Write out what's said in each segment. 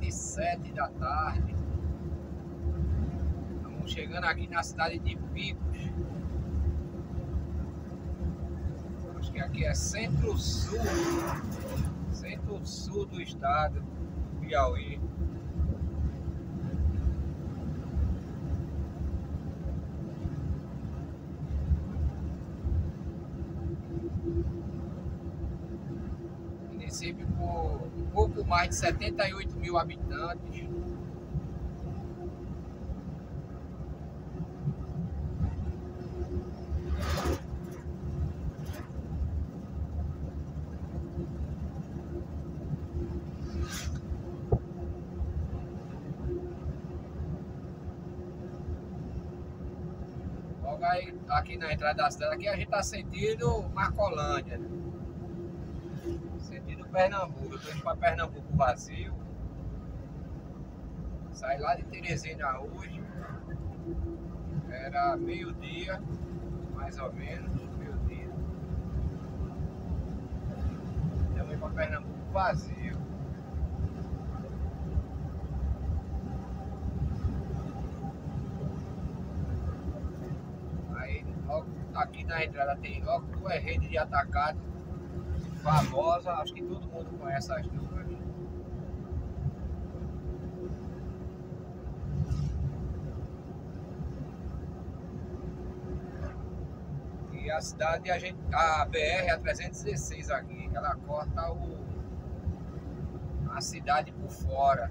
17 e 7 da tarde. Estamos chegando aqui na cidade de Picos. Acho que aqui é centro-sul. Centro-sul do estado do Piauí. município com um mais de 78 mil habitantes. Logo aí, aqui na entrada da cidade, aqui a gente está sentindo Marcolândia. Né? Pernambuco. Eu tô indo pra Pernambuco vazio. Saí lá de Teresina hoje. Era meio-dia, mais ou menos, meio-dia. Estamos indo pra Pernambuco vazio. Aí, logo aqui na entrada tem logo duas redes de atacado famosa, acho que todo mundo conhece as duas. E a cidade, a, gente, a BR, a 316 aqui, ela corta o, a cidade por fora.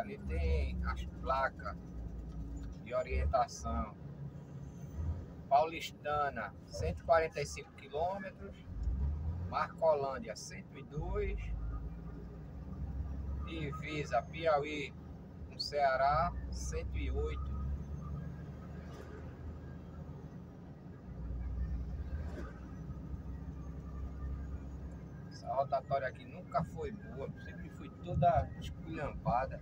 Ali tem as placas de orientação. Paulistana, 145 quilômetros. Marcolândia, 102. Divisa Piauí com Ceará, 108. Essa rotatória aqui nunca foi boa, sempre foi toda esculhampada.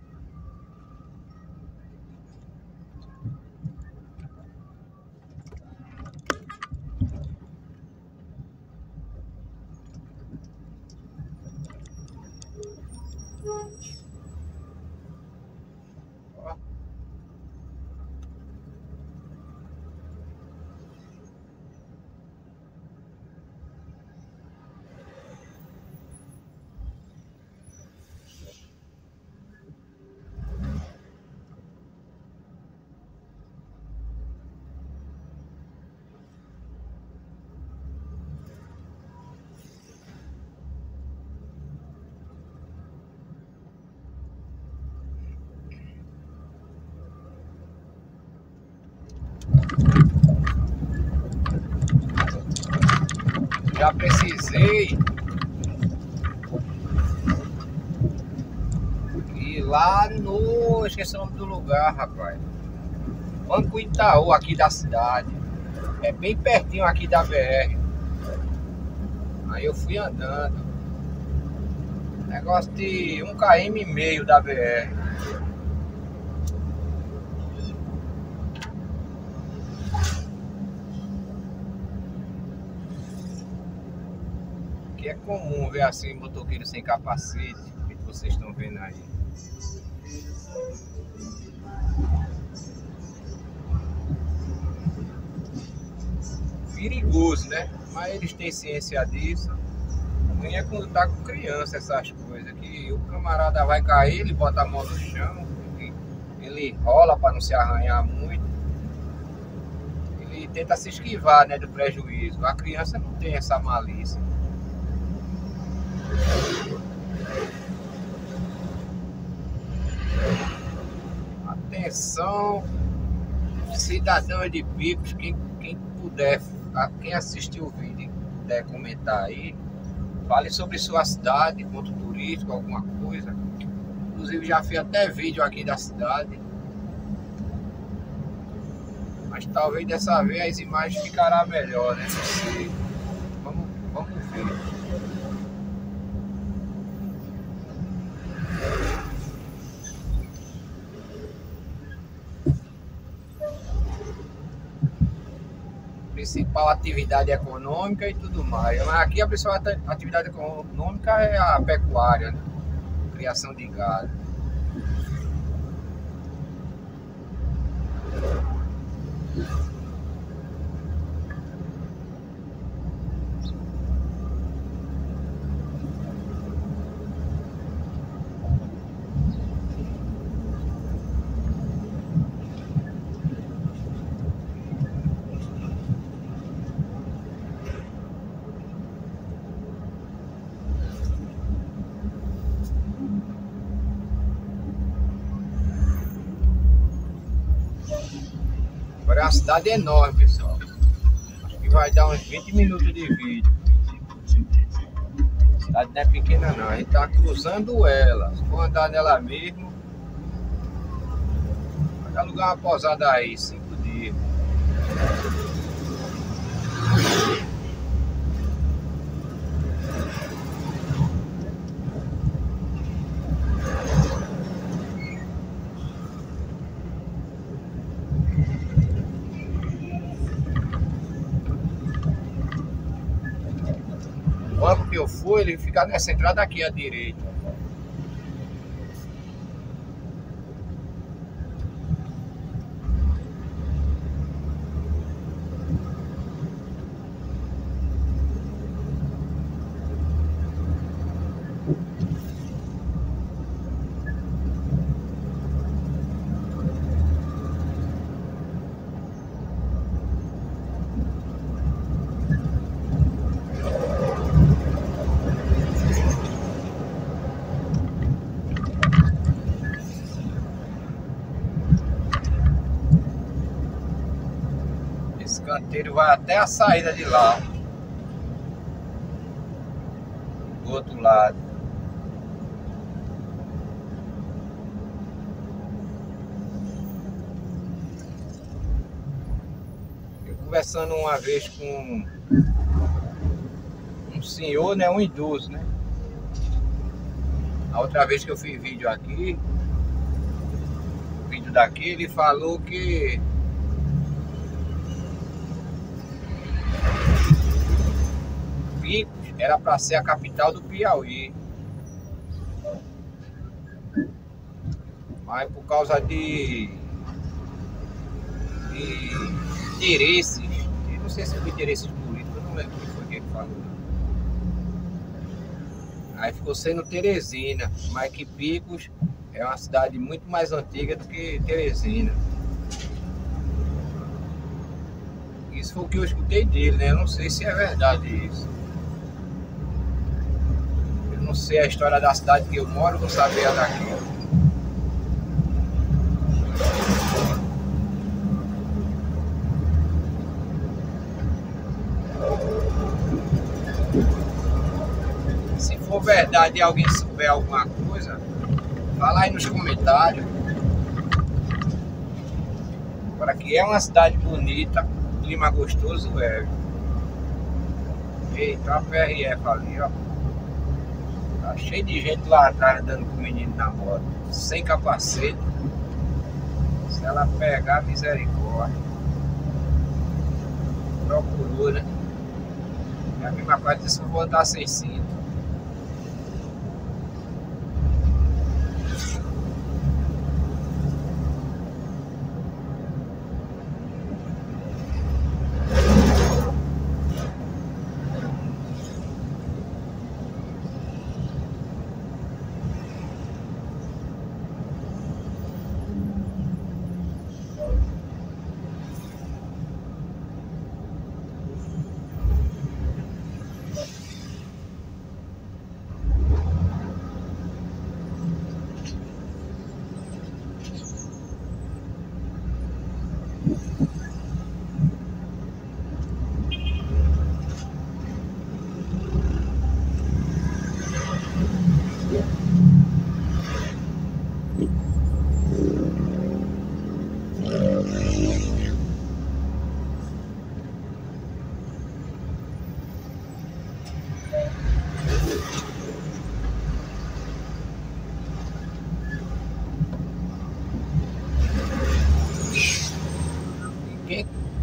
Já precisei ir lá no. Esqueci o nome do lugar, rapaz. Banco Itaú, aqui da cidade. É bem pertinho aqui da BR. Aí eu fui andando. Negócio de um km e meio da BR. Comum ver assim motoqueiro sem capacete, que vocês estão vendo aí. Perigoso, né? Mas eles têm ciência disso. Nem é quando tá com criança essas coisas. Que o camarada vai cair, ele bota a mão no chão, ele rola para não se arranhar muito. Ele tenta se esquivar né, do prejuízo. A criança não tem essa malícia. Atenção, cidadão de Picos, quem, quem puder, quem assistiu o vídeo, puder comentar aí, fale sobre sua cidade, ponto turístico, alguma coisa. Inclusive já fiz até vídeo aqui da cidade. Mas talvez dessa vez as imagens ficará melhor, né? Não sei. Vamos, vamos ver. Principal atividade econômica e tudo mais. Mas aqui a principal atividade econômica é a pecuária, né? criação de gado. Uma cidade enorme, pessoal. Acho que vai dar uns 20 minutos de vídeo. A cidade não é pequena não, a gente tá cruzando ela. For andar nela mesmo, pode alugar uma posada aí, cinco dias. Ele fica nessa entrada aqui à direita. Canteiro vai até a saída de lá. Do outro lado. Eu conversando uma vez com um senhor, né? Um idoso, né? A outra vez que eu fiz vídeo aqui, vídeo daqui, ele falou que era para ser a capital do Piauí. Mas por causa de, de interesses, eu não sei se foi interesses políticos, não lembro o que foi que ele falou. Aí ficou sendo Teresina, mas que Picos é uma cidade muito mais antiga do que Teresina. Isso foi o que eu escutei dele, né? Eu não sei se é verdade isso não sei a história da cidade que eu moro, vou saber a daqui. Se for verdade e alguém souber alguma coisa, fala aí nos comentários. Agora que é uma cidade bonita, clima gostoso, é. Eita, a PRF ali, ó. Tá cheio de gente lá atrás andando com o menino na moto, sem capacete. Se ela pegar, misericórdia. Procurou, né? É a mesma coisa se eu vou andar sem cinto.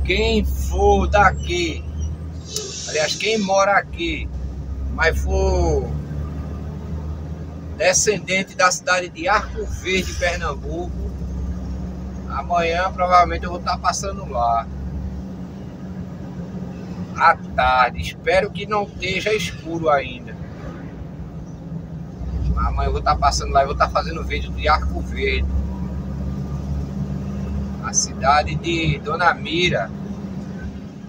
Quem for daqui, aliás, quem mora aqui, mas for descendente da cidade de Arco Verde, Pernambuco, amanhã provavelmente eu vou estar passando lá. À tarde. Espero que não esteja escuro ainda. Amanhã eu vou estar passando lá e vou estar fazendo vídeo de Arco Verde. A cidade de Dona Mira.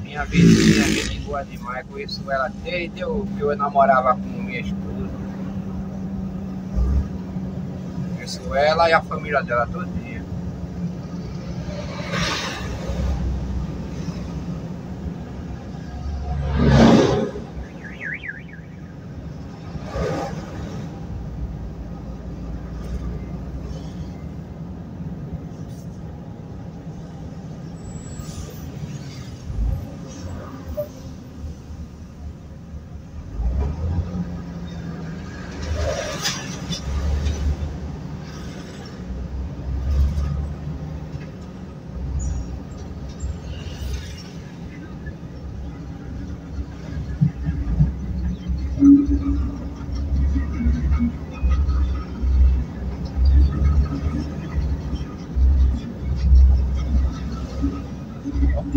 Minha vizinha, gente boa demais. Conheço ela desde eu, que eu namorava com minha esposa. Conheço ela e a família dela todinha.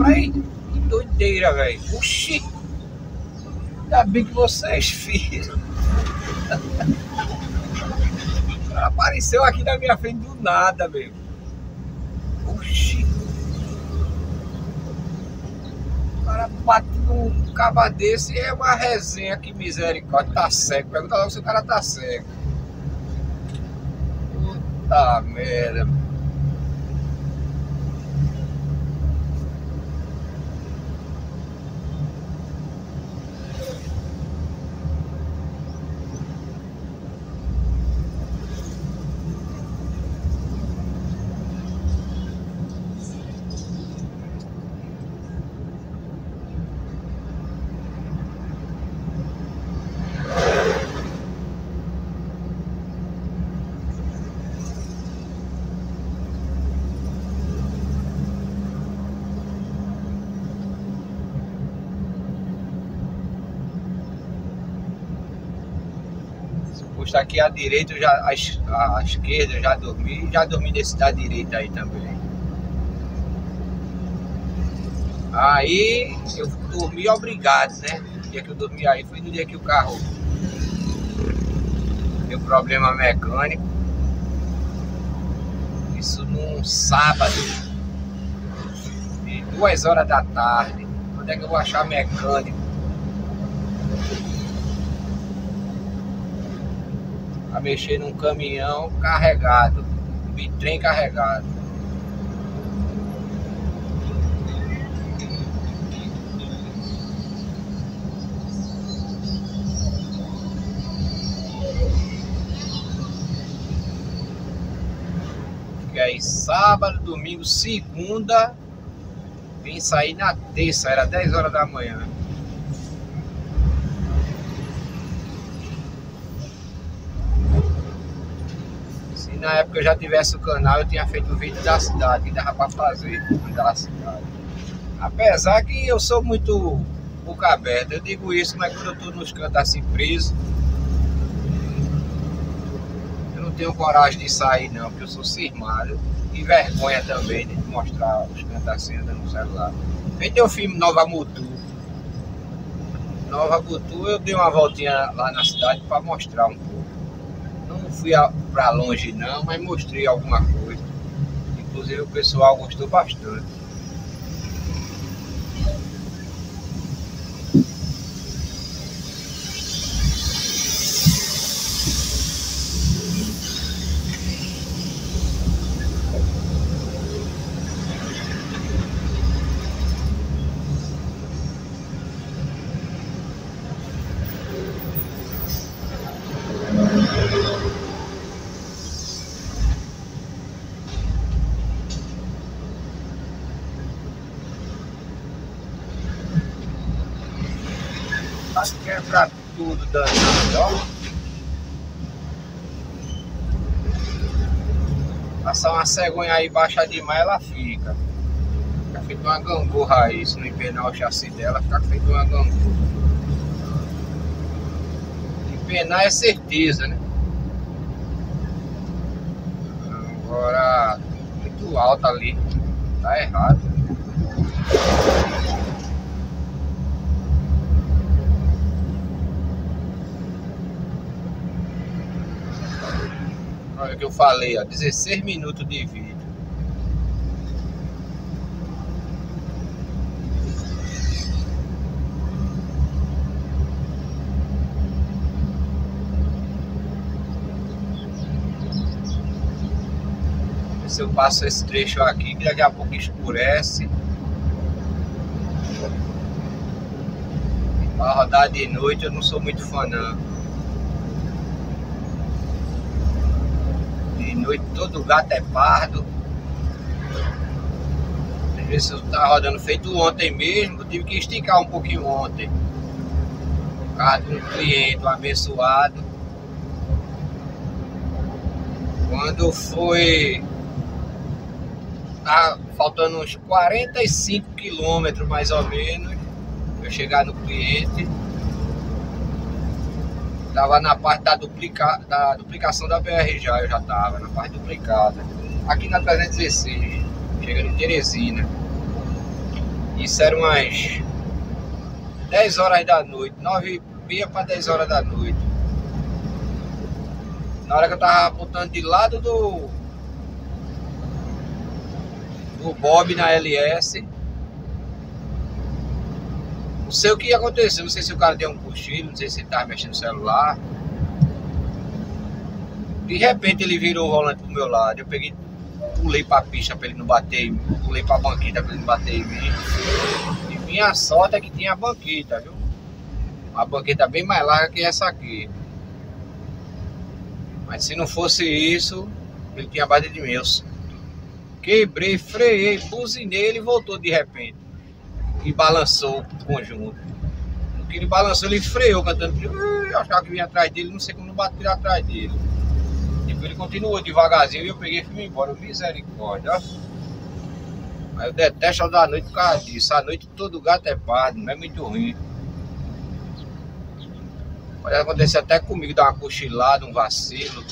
Aí, que doideira, velho. Oxi! Ainda bem que vocês viram. Apareceu aqui na minha frente do nada, meu. Oxi! O cara bate num caba desse e é uma resenha que misericórdia. Tá cego. Pergunta logo se o cara tá cego. Puta merda. Posto aqui à direita, já, à, à esquerda eu já dormi, já dormi desse da direita aí também. Aí eu dormi obrigado, né? O dia que eu dormi aí foi no dia que o carro deu problema mecânico. Isso num sábado, de duas horas da tarde. Onde é que eu vou achar mecânico? A mexer num caminhão carregado, um bitrem carregado. Fiquei aí sábado, domingo, segunda, vim sair na terça, era 10 horas da manhã. Na época eu já tivesse o canal, eu tinha feito o vídeo da cidade, que dava para fazer da cidade. Apesar que eu sou muito boca aberta, eu digo isso, mas quando eu estou nos cantos assim preso, eu não tenho coragem de sair não, porque eu sou cismado e vergonha também de mostrar os cantos assim andando no celular. Ter o filme Nova Mutu. Nova Mutu eu dei uma voltinha lá na cidade para mostrar um pouco. Fui para longe não, mas mostrei alguma coisa. Inclusive o pessoal gostou bastante. Tudo danado. Passar uma cegonha aí baixa demais, ela fica. Fica feito uma gangorra aí, se não empenar o chassi dela, fica feito uma gangorra. Empenar é certeza, né? Agora, muito alta ali, tá errado. O que eu falei, ó, 16 minutos de vídeo. Se eu passo esse trecho aqui, que daqui a pouco escurece. Pra rodar de noite eu não sou muito fã não. Noite todo gato é pardo. Às vezes eu rodando feito ontem mesmo, tive que esticar um pouquinho ontem. Por causa de um cliente, um abençoado. Quando foi. Tá faltando uns 45 quilômetros mais ou menos. Eu chegar no cliente. Tava na parte da, duplica, da duplicação da BR já, eu já tava, na parte duplicada. Aqui na 316, chegando em Teresina. Isso era umas 10 horas da noite, 9 e meia para 10 horas da noite. Na hora que eu tava apontando de lado do do Bob na LS, não sei o que aconteceu, não sei se o cara deu um cochilo, não sei se ele tava mexendo no celular. De repente ele virou o volante pro meu lado. Eu peguei, pulei pra pista pra ele não bater pulei pra banqueta pra ele não bater em mim. E minha sorte é que tinha a banqueta, viu? Uma banqueta bem mais larga que essa aqui. Mas se não fosse isso, ele tinha batido de mim. Quebrei, freiei, buzinei, ele voltou de repente e balançou o conjunto. Ele balançou, ele freou cantando. Eu achava que vinha atrás dele, não sei como não bati atrás dele. Depois ele continuou devagarzinho e eu peguei e fui embora. Misericórdia. Mas eu detesto da noite por causa disso. A noite todo gato é pardo, não é muito ruim. Pode acontecer até comigo, dar uma cochilada, um vacilo.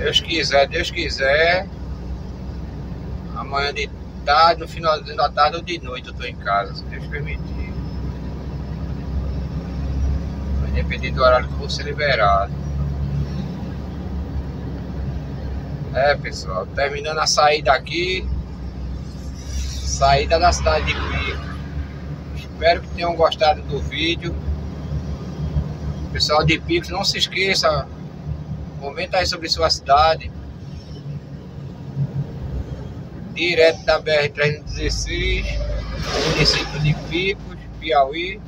Deus quiser, Deus quiser. Amanhã de tarde, no finalzinho da tarde ou de noite eu tô em casa, se Deus permitir. Vai depender do horário que eu vou ser liberado. É pessoal, terminando a saída aqui. Saída da cidade de Pico. Espero que tenham gostado do vídeo. Pessoal de Picos, não se esqueça, Comenta aí sobre sua cidade. Direto da BR-316, município de Picos, Piauí.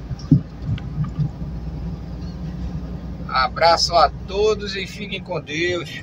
Abraço a todos e fiquem com Deus.